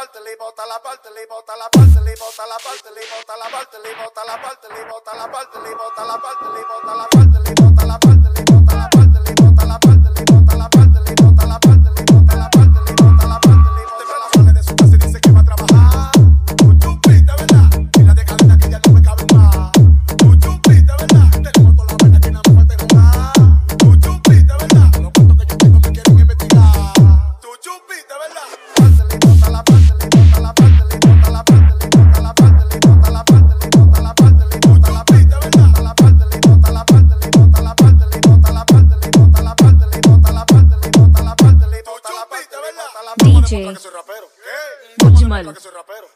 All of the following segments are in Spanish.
parte, le bota la parte, le bota la parte, le bota la parte, le bota la parte, le bota la parte, le bota la parte, le bota la parte, le bota la parte, le bota la parte, le bota soy rapero. ¿Qué? Soy rapero.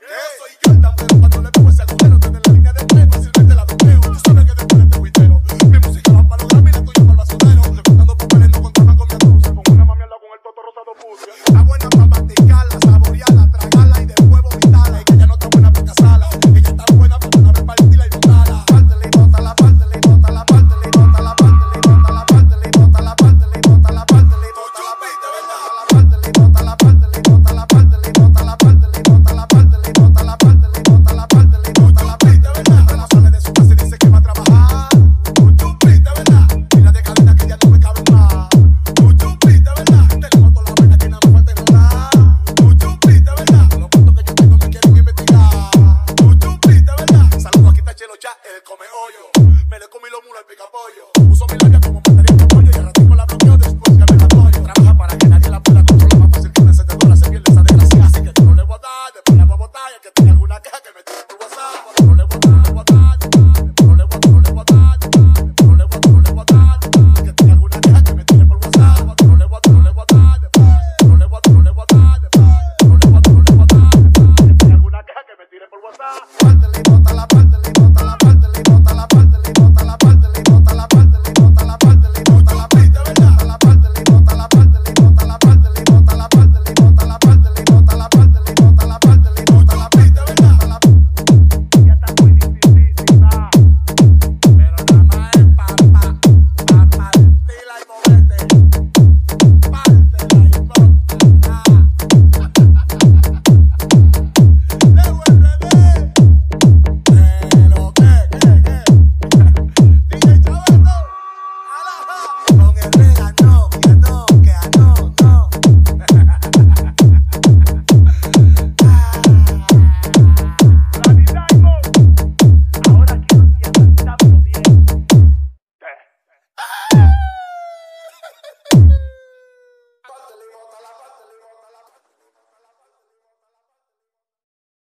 Me le comí los mulos al picapollo. Uso mi labia como material de pollo y al ratico la bloqueo después que me la coño. Trabaja para que nadie la pueda controlar. Más fácil que una se dólares se pierde esa desgracia. Así que no le voy a dar, después la voy a botar. Y el que tenga alguna queja que me tire. con el